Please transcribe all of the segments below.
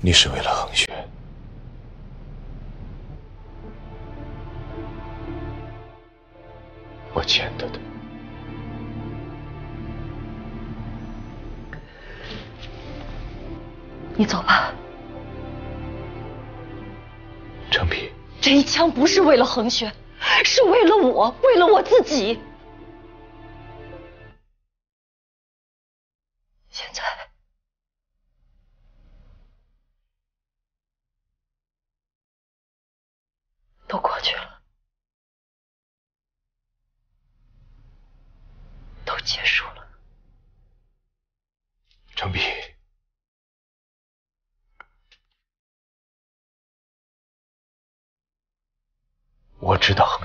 你是为了恒轩，我欠他的。你走吧。程璧，这一枪不是为了恒轩，是为了我，为了我自己。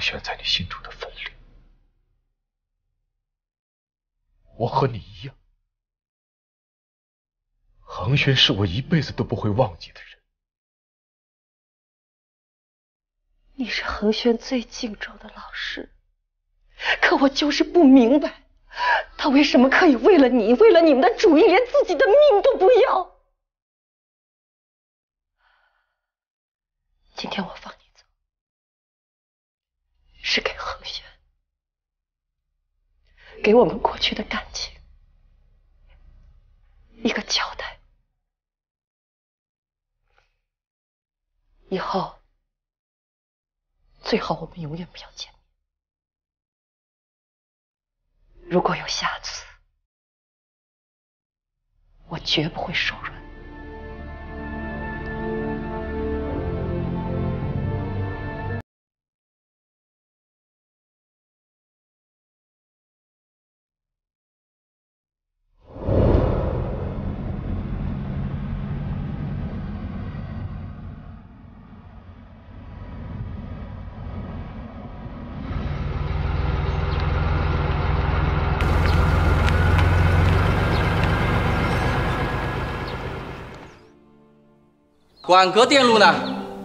知道恒轩在你心中的分量，我和你一样。恒轩是我一辈子都不会忘记的人。你是恒轩最敬重的老师，可我就是不明白，他为什么可以为了你，为了你们的主意，连自己的命都不要？今天我放你，是给恒轩，给我们过去的感情一个交代。以后，最好我们永远不要见面。如果有下次，我绝不会手软。管格电路呢，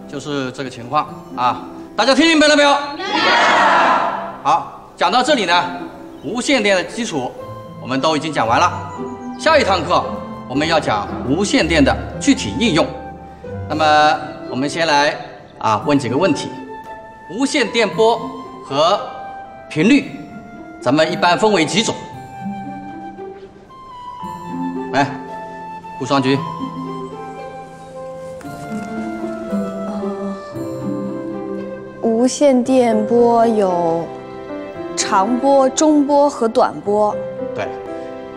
就是这个情况啊，大家听明白了没有？好，讲到这里呢，无线电的基础我们都已经讲完了。下一堂课我们要讲无线电的具体应用。那么我们先来啊问几个问题：无线电波和频率，咱们一般分为几种？来，顾双菊。无线电波有长波、中波和短波。对，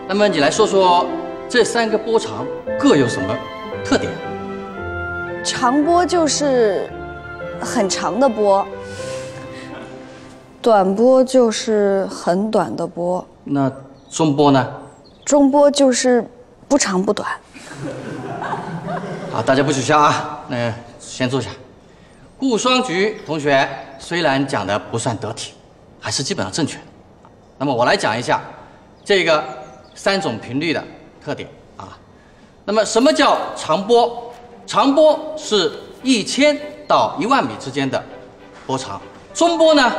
那么你来说说这三个波长各有什么特点？长波就是很长的波，短波就是很短的波，那中波呢？中波就是不长不短。好，大家不许笑啊！那先坐下。顾双菊同学虽然讲的不算得体，还是基本上正确的。那么我来讲一下这个三种频率的特点啊。那么什么叫长波？长波是一千到一万米之间的波长，中波呢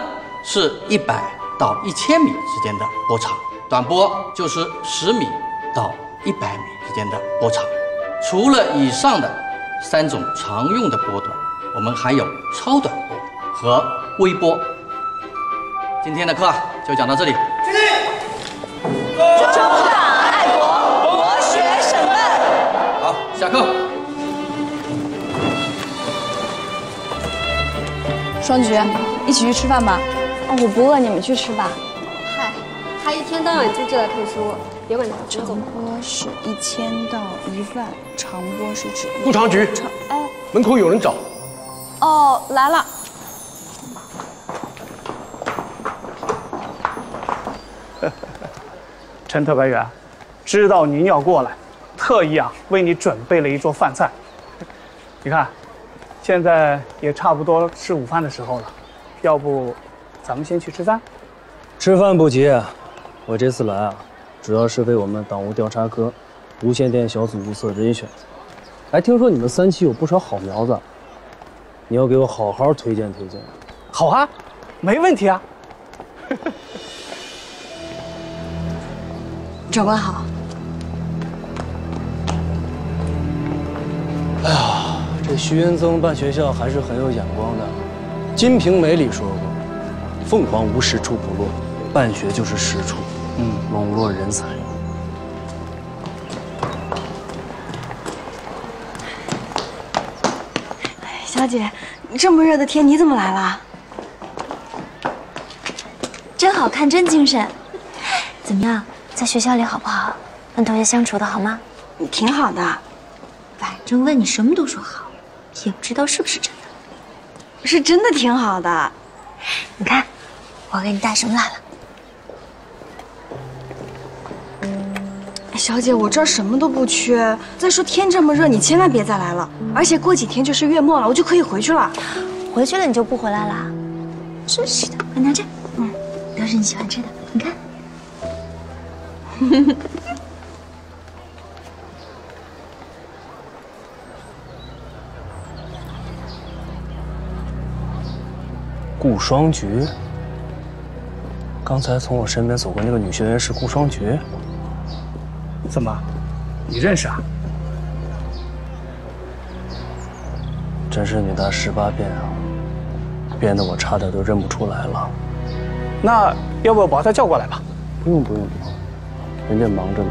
是一百到一千米之间的波长，短波就是十米到一百米之间的波长。除了以上的三种常用的波段。我们还有超短波和微波。今天的课就讲到这里。忠党爱国，博学审问。好，下课。双菊，一起去吃饭吧。哦，我不饿，你们去吃吧。嗨，他一天到晚就知道看书，别管他。长波是一千到一万，长波是指顾长菊，哎，门口有人找。哦，来了。陈特派员，知道您要过来，特意啊为你准备了一桌饭菜。你看，现在也差不多吃午饭的时候了，要不咱们先去吃饭？吃饭不急，我这次来啊，主要是为我们党务调查科无线电小组物色人选。哎听说你们三期有不少好苗子。你要给我好好推荐推荐，好啊，没问题啊。长官好。哎呀，这徐云增办学校还是很有眼光的。《金瓶梅》里说过：“凤凰无实处不落，办学就是实处，嗯，笼络人才。”小姐，这么热的天你怎么来了？真好看，真精神。怎么样，在学校里好不好？跟同学相处的好吗？挺好的，反正问你什么都说好，也不知道是不是真的。是真的挺好的。你看，我给你带什么来了？小姐，我这儿什么都不缺。再说天这么热，你千万别再来了。而且过几天就是月末了，我就可以回去了。回去了你就不回来了？真是的，快拿着，嗯，都是你喜欢吃的，你看。顾双菊，刚才从我身边走过那个女学员是顾双菊。怎么，你认识啊？真是女大十八变啊，变得我差点都认不出来了。那要不把她叫过来吧？不用不用不用，人家忙着呢，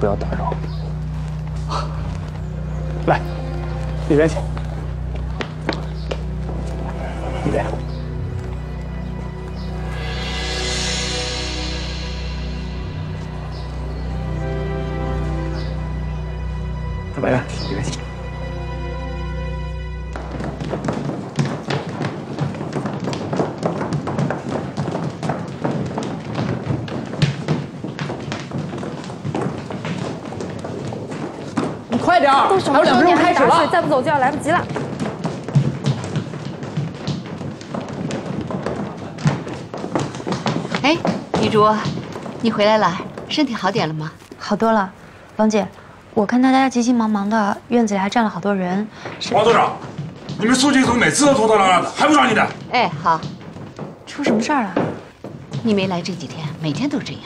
不要打扰。来，里边请。里边。再不走就要来不及了。哎，女主，你回来了，身体好点了吗？好多了，王姐，我看大家急急忙忙的，院子里还站了好多人。王组长，你们肃静组每次都拖拖拉拉的，还不抓你的？哎，好，出什么事儿了？你没来这几天，每天都这样。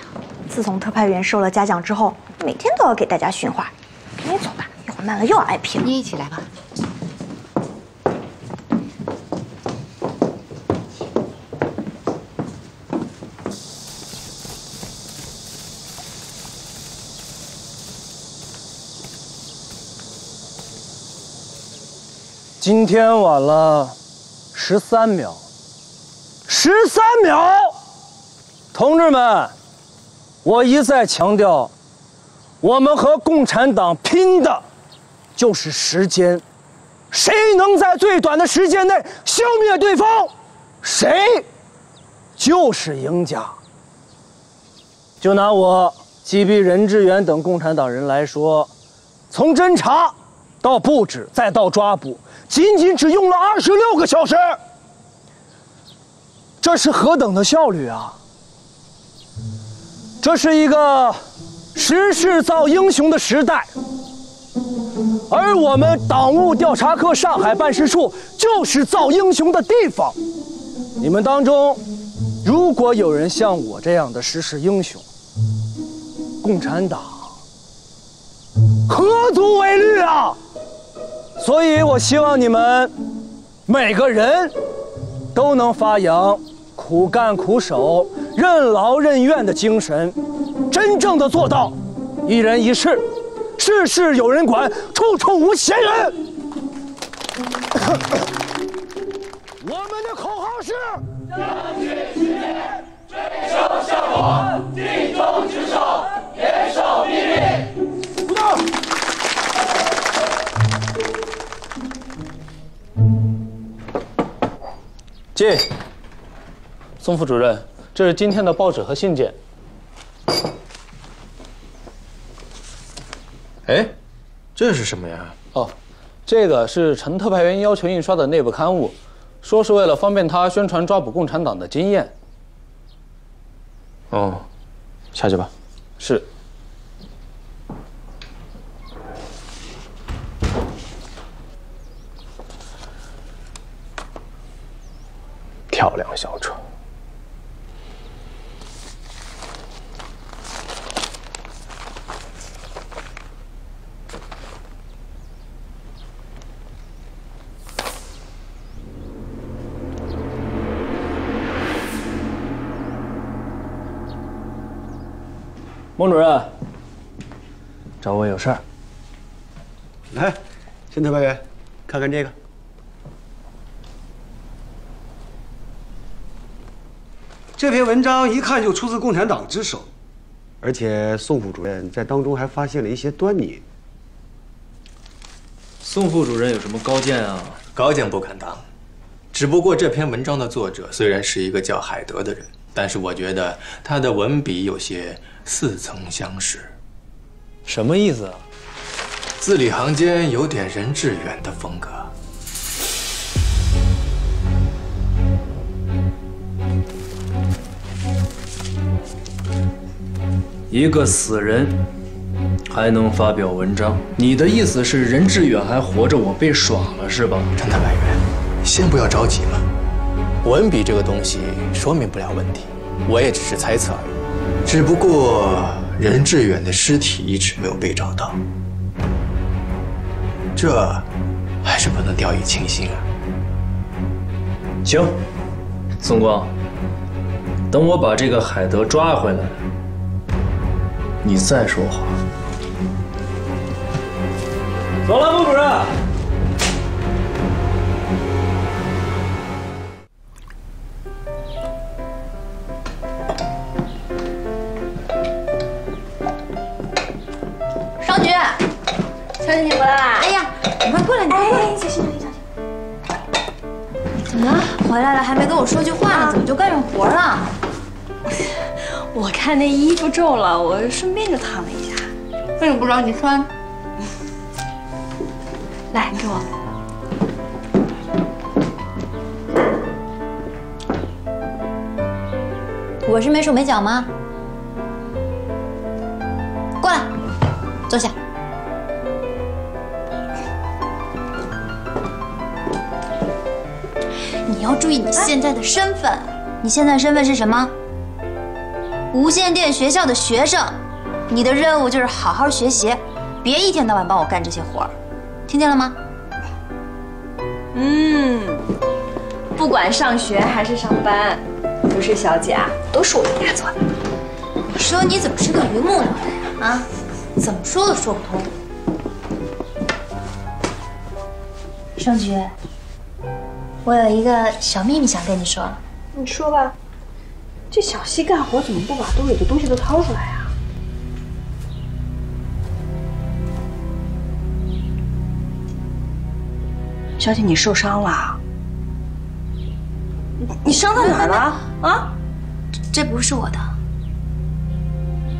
自从特派员受了嘉奖之后，每天都要给大家训话。赶紧走吧，慢了又要挨批了。你一起来吧。今天晚了十三秒，十三秒，同志们，我一再强调，我们和共产党拼的就是时间，谁能在最短的时间内消灭对方，谁就是赢家。就拿我击毙任志远等共产党人来说，从侦查到布置再到抓捕，仅仅只用了二十六个小时，这是何等的效率啊！这是一个时势造英雄的时代，而我们党务调查科上海办事处就是造英雄的地方。你们当中，如果有人像我这样的时事英雄，共产党何足为虑啊！所以，我希望你们每个人都能发扬苦干苦守、任劳任怨的精神，真正的做到一人一事，事事有人管，处处无闲人。我们的口号是：将军须灭，追声向我，尽忠职守，严守秘密令。鼓掌。进。宋副主任，这是今天的报纸和信件。哎，这是什么呀？哦，这个是陈特派员要求印刷的内部刊物，说是为了方便他宣传抓捕共产党的经验。哦，下去吧。是。漂亮小船。孟主任，找我有事儿。来，新特派员，看看这个。这篇文章一看就出自共产党之手，而且宋副主任在当中还发现了一些端倪。宋副主任有什么高见啊？高见不敢当，只不过这篇文章的作者虽然是一个叫海德的人，但是我觉得他的文笔有些似曾相识。什么意思啊？字里行间有点任志远的风格。一个死人还能发表文章？你的意思是任志远还活着，我被耍了是吧？陈特派员，先不要着急嘛。文笔这个东西说明不了问题，我也只是猜测而已。只不过任志远的尸体一直没有被找到，这还是不能掉以轻心啊。行，宋光，等我把这个海德抓回来。你再说话。走了，孟主任。你快过来，你快过来，小心，小心，小心。怎么了？回来了还没跟我说句话呢，怎么就干上活了？我看那衣服皱了，我顺便就烫了一下。为什么不着急穿？来，给我。我是没手没脚吗？过来，坐下。你要注意你现在的身份，你现在身份是什么？无线电学校的学生，你的任务就是好好学习，别一天到晚帮我干这些活儿，听见了吗？嗯，不管上学还是上班，不是小姐啊，都是我们家做的。你说你怎么是个榆木脑袋呀？啊，怎么说都说不通。盛菊，我有一个小秘密想跟你说。你说吧。这小西干活怎么不把兜里的东西都掏出来啊？小姐，你受伤了？你伤到哪儿了？啊？这不是我的。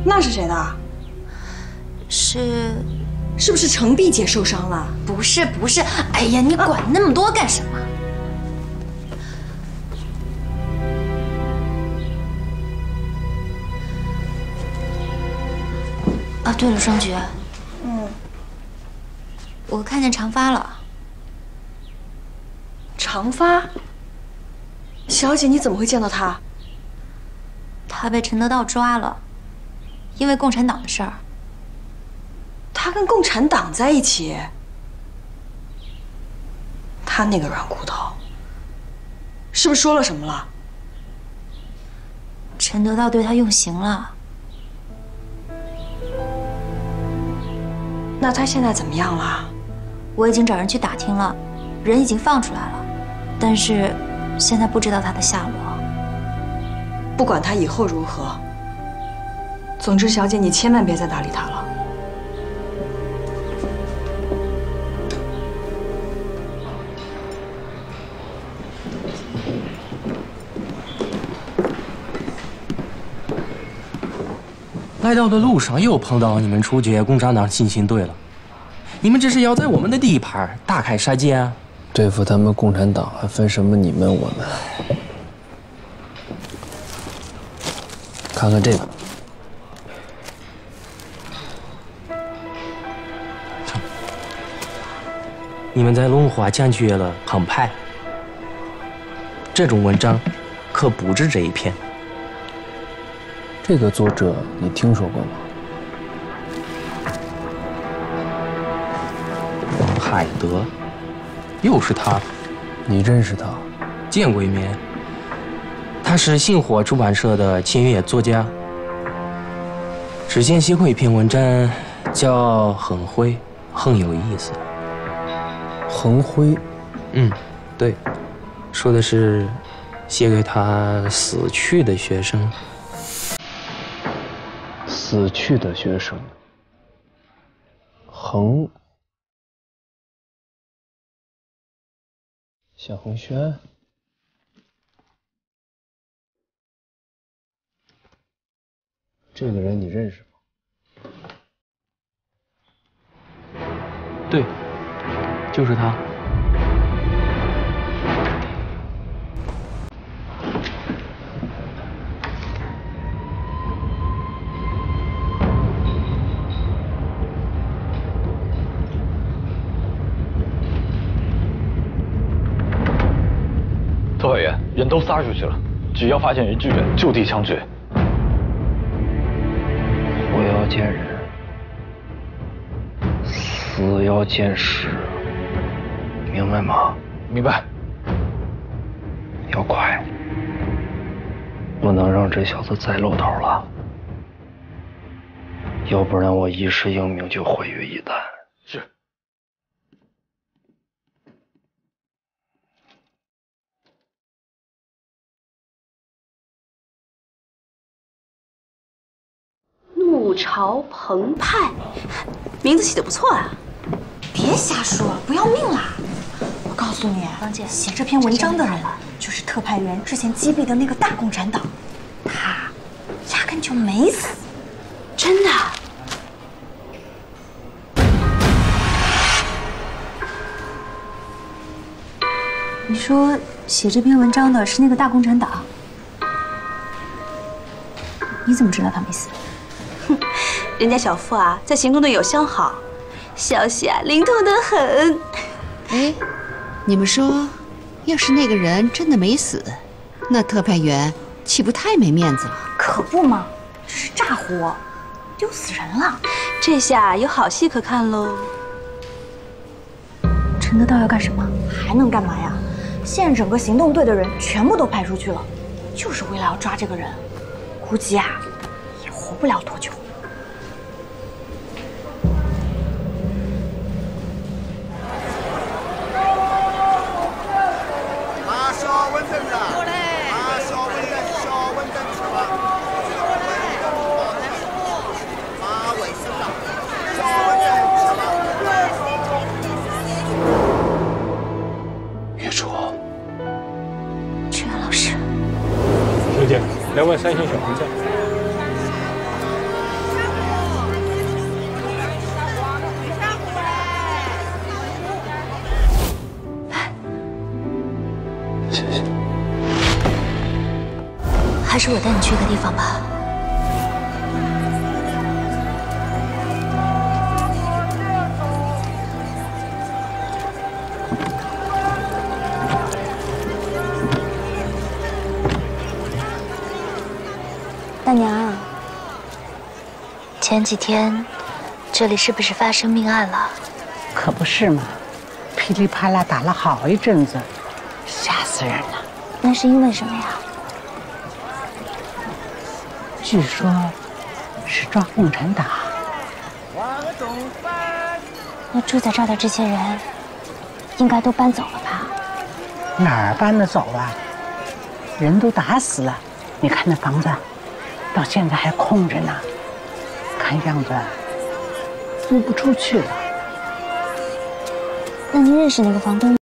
那是谁的？是，是不是程碧姐受伤了？不是，不是。哎呀，你管那么多干什么？对了，双菊，嗯，我看见长发了。长发？小姐，你怎么会见到他？他被陈德道抓了，因为共产党的事儿。他跟共产党在一起？他那个软骨头，是不是说了什么了？陈德道对他用刑了。那他现在怎么样了？我已经找人去打听了，人已经放出来了，但是现在不知道他的下落。不管他以后如何，总之，小姐你千万别再搭理他了。来到的路上又碰到你们出街共产党信息队了，你们这是要在我们的地盘大开杀戒啊？对付他们共产党还分什么你们我们？看看这个，你们在龙华枪决了澎湃，这种文章可不止这一篇。这个作者你听说过吗？海德，又是他。你认识他？见过一面。他是信火出版社的签约作家。只见写过一篇文章，叫《恒辉》，很有意思。恒辉，嗯，对，说的是写给他死去的学生。死去的学生，恒，夏恒轩，这个人你认识吗？对，就是他。人都撒出去了，只要发现人质人，就地枪决。活要见人，死要见尸，明白吗？明白。要快，不能让这小子再露头了，要不然我一世英名就毁于一旦。是。怒潮澎湃，名字起的不错啊！别瞎说，不要命啦！我告诉你，王姐，写这篇文章的人就是特派员之前击毙的那个大共产党，他压根就没死，真的。你说写这篇文章的是那个大共产党？你怎么知道他没死？哼，人家小付啊，在行动队有相好，消息啊灵通的很。哎，你们说，要是那个人真的没死，那特派员岂不太没面子了？可不嘛，这是炸活，丢死人了。这下有好戏可看喽。陈德道要干什么？还能干嘛呀？现在整个行动队的人全部都派出去了，就是为了要抓这个人。估计啊，也活不了多久。外，三鲜小红酱。还是我带你去个地方吧。前几天这里是不是发生命案了？可不是嘛，噼里啪啦打了好一阵子，吓死人了。那是因为什么呀？据说，是抓共产党。那住在这儿的这些人，应该都搬走了吧？哪儿搬得走啊？人都打死了，你看那房子，到现在还空着呢，看样子租不出去了。那您认识那个房东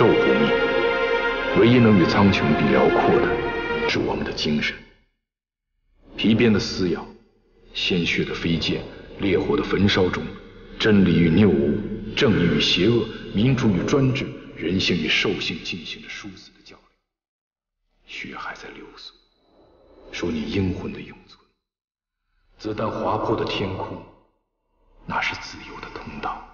吗？昼不灭。唯一能与苍穹比辽阔的，是我们的精神。皮鞭的撕咬，鲜血的飞溅，烈火的焚烧中，真理与谬误，正义与邪恶，民主与专制，人性与兽性进行着殊死的较量。血还在流速，说你英魂的永存。子弹划破的天空，那是自由的通道。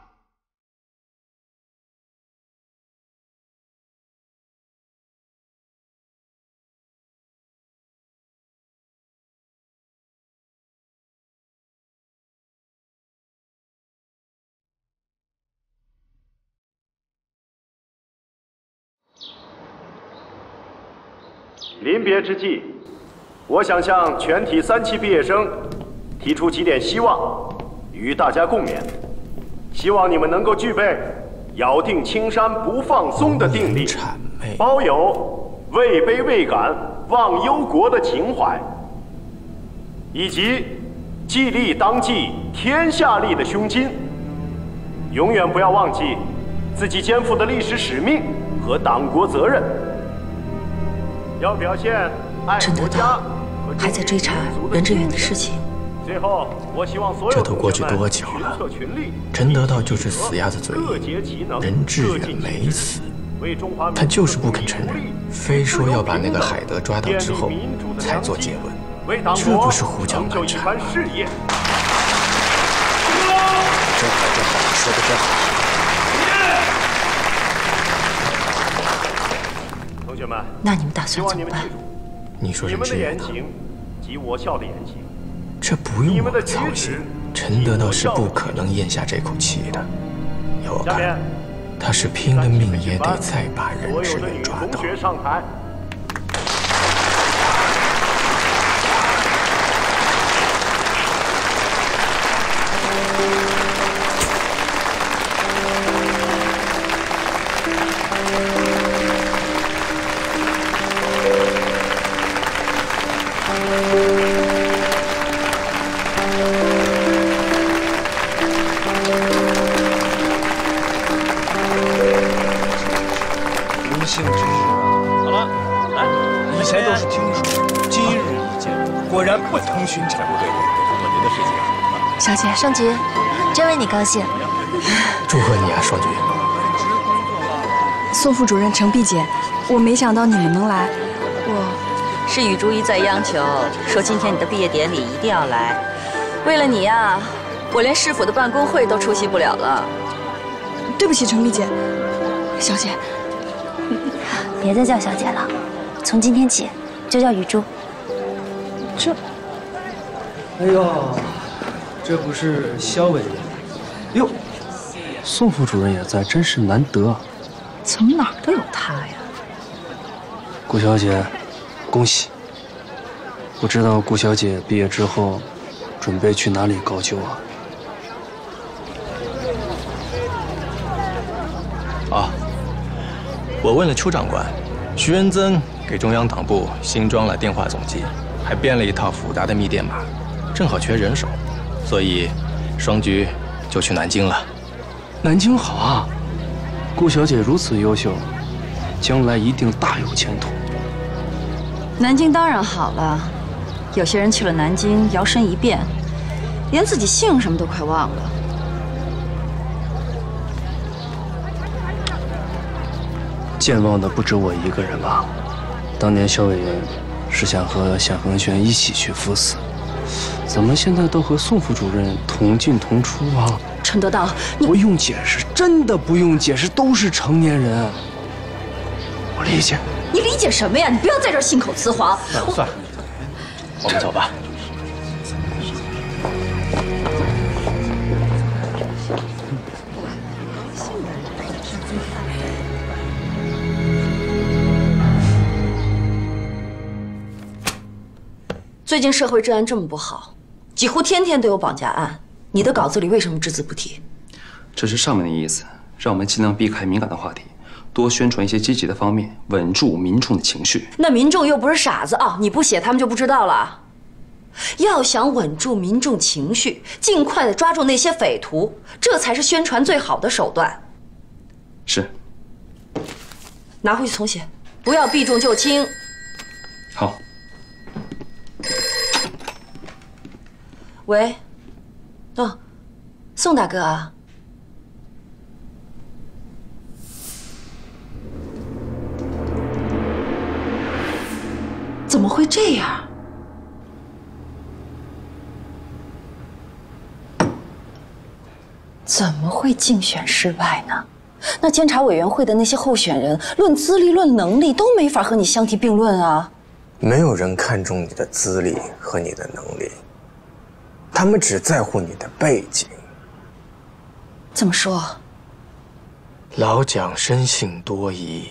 临别之际，我想向全体三期毕业生提出几点希望，与大家共勉。希望你们能够具备咬定青山不放松的定力，包有位卑未敢忘忧国的情怀，以及既立当继天下立的胸襟。永远不要忘记自己肩负的历史使命和党国责任。要表现爱国家还在追查任志远的事情。最后，我希望所有这都过去多久了？陈德道就是死鸭子嘴硬，任志远没死，他就是不肯承认，非说要把那个海德抓到之后才做结论，这不是胡搅蛮缠吗？真好，真好，说的真好。同学们，那你们打算怎么办？你说你们的言行及我校的言行。这不用我操心，陈德道是不可能咽下这口气的。要我看，他是拼了命也得再把任志远抓到。双菊，真为你高兴。祝贺你啊，双菊！宋副主任、程碧姐，我没想到你们能来。我是雨珠一再央求，说今天你的毕业典礼一定要来。为了你呀，我连市府的办公会都出席不了了。对不起，程碧姐，小姐。别再叫小姐了，从今天起就叫雨珠。这，哎呦，这不是肖委员？哟，宋副主任也在，真是难得。怎么哪儿都有他呀？顾小姐，恭喜！不知道顾小姐毕业之后，准备去哪里高就啊？啊，我问了邱长官，徐元增给中央党部新装了电话总机，还编了一套复杂的密电码，正好缺人手，所以双菊就去南京了。南京好啊，顾小姐如此优秀，将来一定大有前途。南京当然好了，有些人去了南京，摇身一变，连自己姓什么都快忘了。健忘的不止我一个人吧？当年萧委员是想和夏恒轩一起去赴死，怎么现在都和宋副主任同进同出啊？陈德道，不用解释，真的不用解释，都是成年人，我理解。你理解什么呀？你不要在这儿信口雌黄。算了算了，我们走吧。最近社会治安这么不好，几乎天天都有绑架案。你的稿子里为什么只字不提？这是上面的意思，让我们尽量避开敏感的话题，多宣传一些积极的方面，稳住民众的情绪。那民众又不是傻子啊！你不写，他们就不知道了。要想稳住民众情绪，尽快的抓住那些匪徒，这才是宣传最好的手段。是。拿回去重写，不要避重就轻。好。喂，哦，宋大哥啊，怎么会这样？怎么会竞选失败呢？那监察委员会的那些候选人，论资历、论能力，都没法和你相提并论啊！没有人看重你的资历和你的能力，他们只在乎你的背景。怎么说？老蒋生性多疑，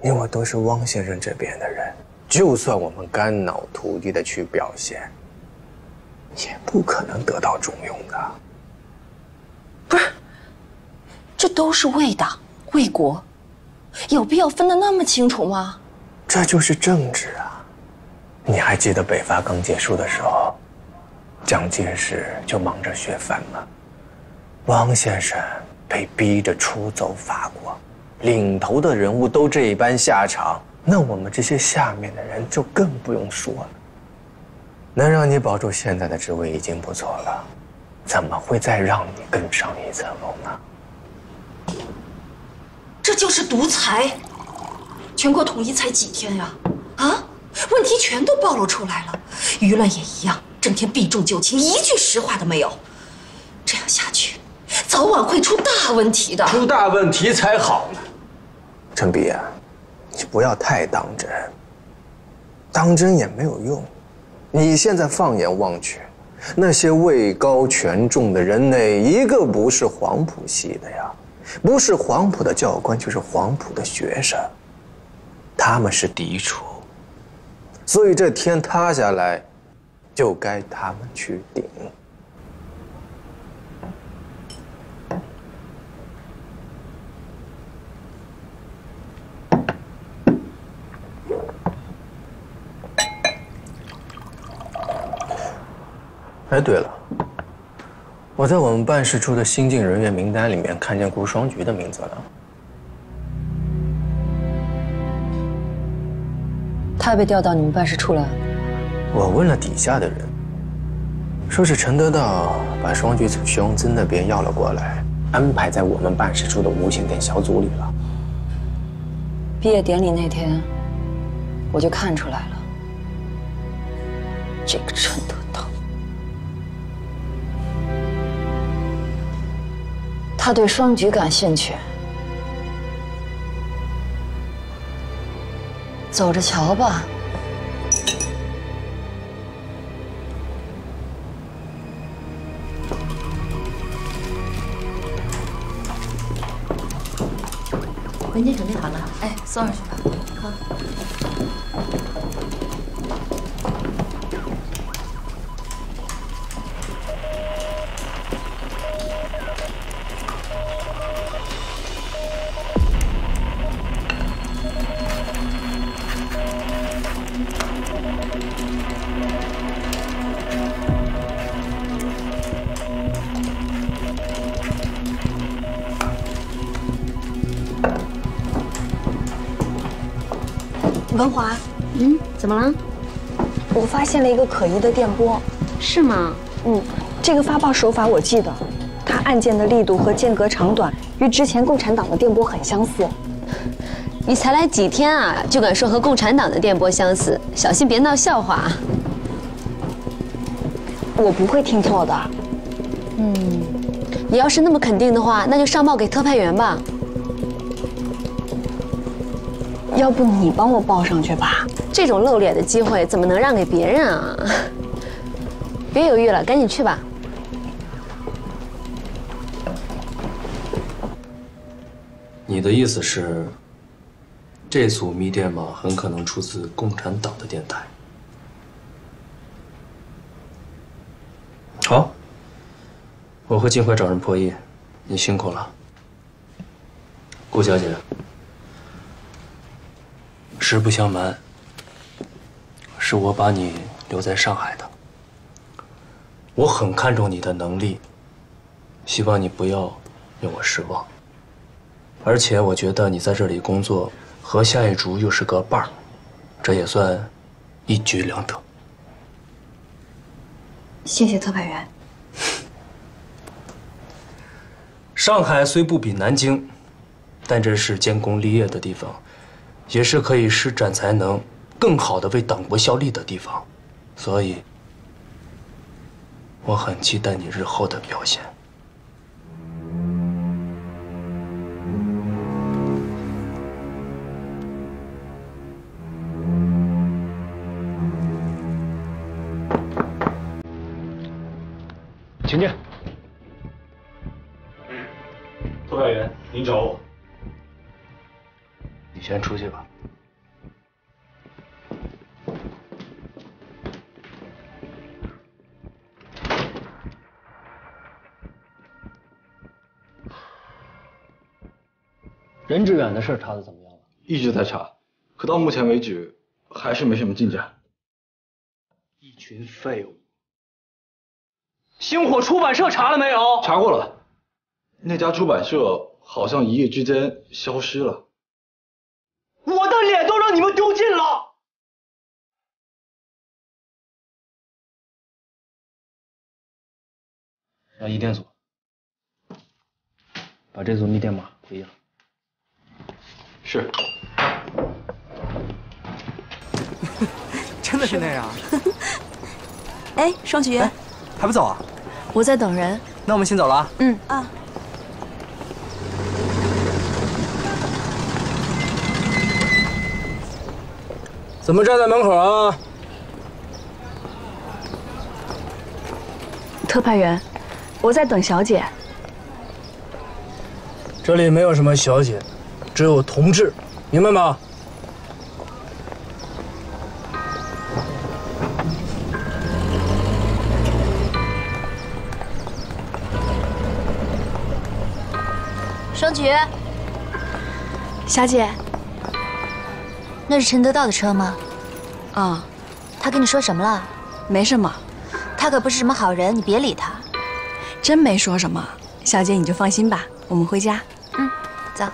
你我都是汪先生这边的人，就算我们肝脑涂地的去表现，也不可能得到重用的。不是，这都是为党为国，有必要分得那么清楚吗？这就是政治啊！你还记得北伐刚结束的时候，蒋介石就忙着削藩了？汪先生被逼着出走法国，领头的人物都这般下场，那我们这些下面的人就更不用说了。能让你保住现在的职位已经不错了。怎么会再让你更上一层楼呢？这就是独裁！全国统一才几天呀？啊，问题全都暴露出来了，舆论也一样，整天避重就轻，一句实话都没有。这样下去，早晚会出大问题的。出大问题才好呢。陈碧啊，你不要太当真，当真也没有用。你现在放眼望去。那些位高权重的人，哪一个不是黄埔系的呀？不是黄埔的教官，就是黄埔的学生。他们是嫡出，所以这天塌下来，就该他们去顶。哎，对了，我在我们办事处的新进人员名单里面看见顾双菊的名字了。他被调到你们办事处了？我问了底下的人，说是陈德道把双菊从徐永增那边要了过来，安排在我们办事处的无线电小组里了。毕业典礼那天，我就看出来了，这个陈德道。他对双菊感兴趣，走着瞧吧。文件准备好了，哎，送上去吧。好。怎么了？我发现了一个可疑的电波，是吗？嗯，这个发报手法我记得，它按键的力度和间隔长短与之前共产党的电波很相似。你才来几天啊，就敢说和共产党的电波相似？小心别闹笑话啊。我不会听错的。嗯，你要是那么肯定的话，那就上报给特派员吧。要不你帮我报上去吧？这种露脸的机会怎么能让给别人啊？别犹豫了，赶紧去吧。你的意思是，这组密电码很可能出自共产党的电台？好，我会尽快找人破译。你辛苦了，顾小姐。实不相瞒，是我把你留在上海的。我很看重你的能力，希望你不要令我失望。而且我觉得你在这里工作和夏一竹又是个伴儿，这也算一举两得。谢谢特派员。上海虽不比南京，但这是建功立业的地方，也是可以施展才能、更好的为党国效力的地方，所以，我很期待你日后的表现。请进。特派员，您找我。你先出去吧。任志远的事查的怎么样了？一直在查，可到目前为止还是没什么进展。一群废物。星火出版社查了没有？查过了，那家出版社好像一夜之间消失了。我的脸都让你们丢尽了。让一电组把这组密电码回了。是。真的是那样？哎，双菊，还不走啊？我在等人。那我们先走了啊。嗯啊。怎么站在门口啊？特派员，我在等小姐。这里没有什么小姐，只有同志，明白吗？双菊，小姐，那是陈德道的车吗？啊，他跟你说什么了？没什么，他可不是什么好人，你别理他。真没说什么，小姐你就放心吧，我们回家。嗯，走。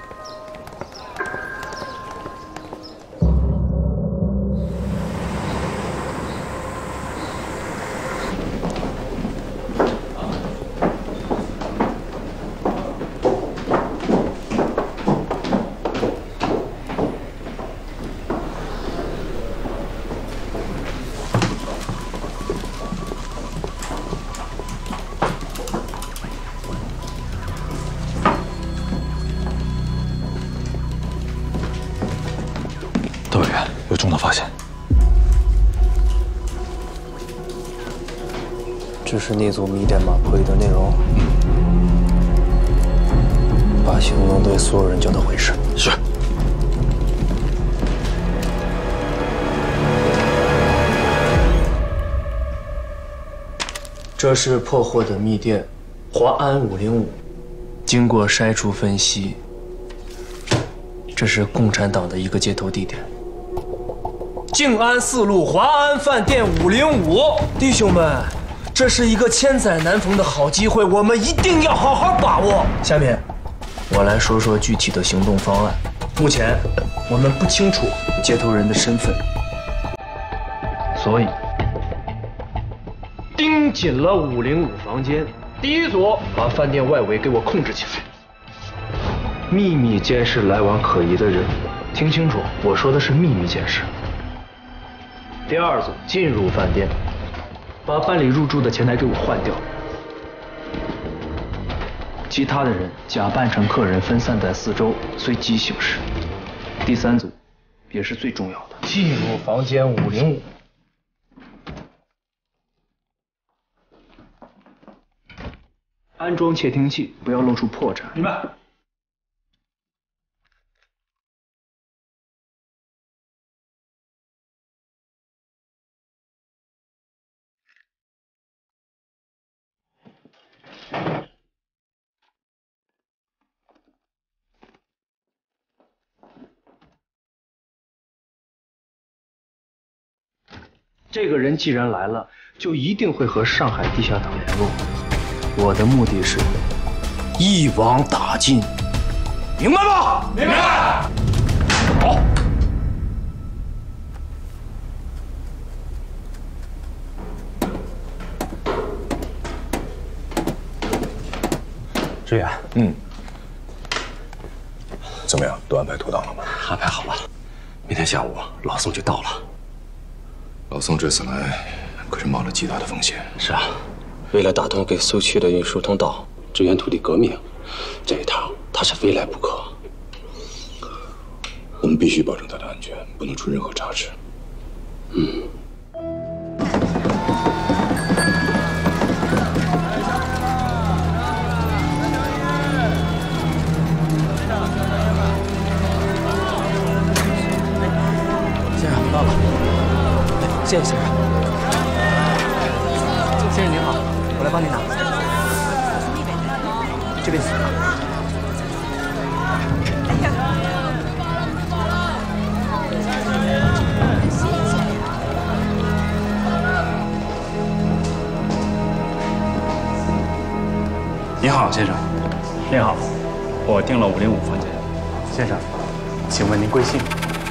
是那组密电码破译的内容。把行动队所有人叫到会议室。是。这是破获的密电，华安五零五。经过筛除分析，这是共产党的一个接头地点。静安四路华安饭店五零五，弟兄们，这是一个千载难逢的好机会，我们一定要好好把握。下面，我来说说具体的行动方案。目前，我们不清楚接头人的身份，所以盯紧了五零五房间。第一组把饭店外围给我控制起来，秘密监视来往可疑的人。听清楚，我说的是秘密监视。第二组进入饭店，把办理入住的前台给我换掉。其他的人假扮成客人，分散在四周，随机行事。第三组，也是最重要的，进入房间五零五。安装窃听器，不要露出破绽。明白。这个人既然来了，就一定会和上海地下党联络。我的目的是一网打尽，明白吗？明白。志远，嗯，怎么样？都安排妥当了吗？安排好了，明天下午老宋就到了。老宋这次来可是冒了极大的风险。是啊，为了打通给苏区的运输通道，支援土地革命，这一趟他是非来不可。我们必须保证他的安全，不能出任何差池。嗯。谢谢先生。先生您好，我来帮您拿。这边请。你好，先生。您好，我订了五零五房间。先生，请问您贵姓？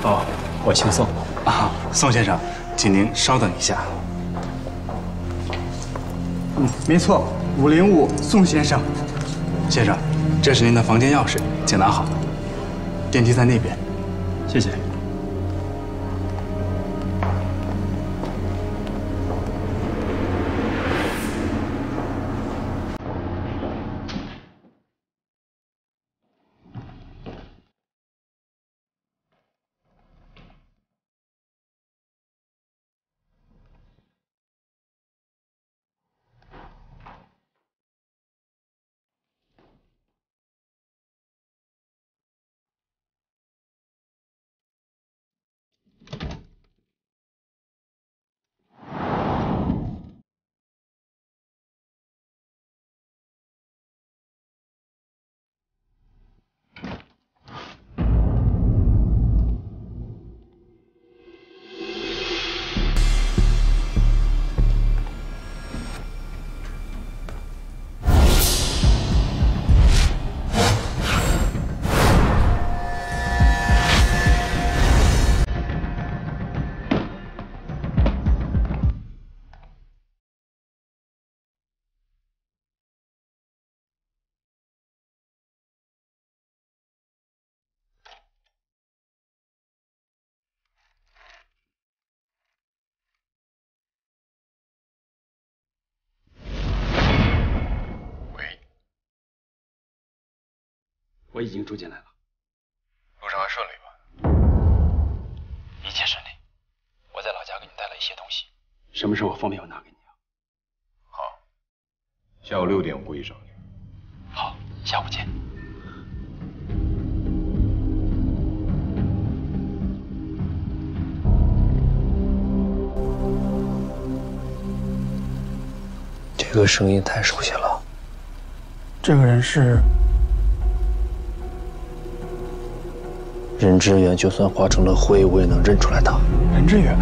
哦，我姓宋。啊，宋先生，请您稍等一下。嗯，没错，五零五宋先生。先生，这是您的房间钥匙，请拿好。电梯在那边。谢谢。我已经住进来了，路上还顺利吧？一切顺利。我在老家给你带了一些东西，什么时候方便我拿给你啊？好，下午六点我过去找你。好，下午见。这个声音太熟悉了。这个人是任志远，就算化成了灰，我也能认出来他。任志远。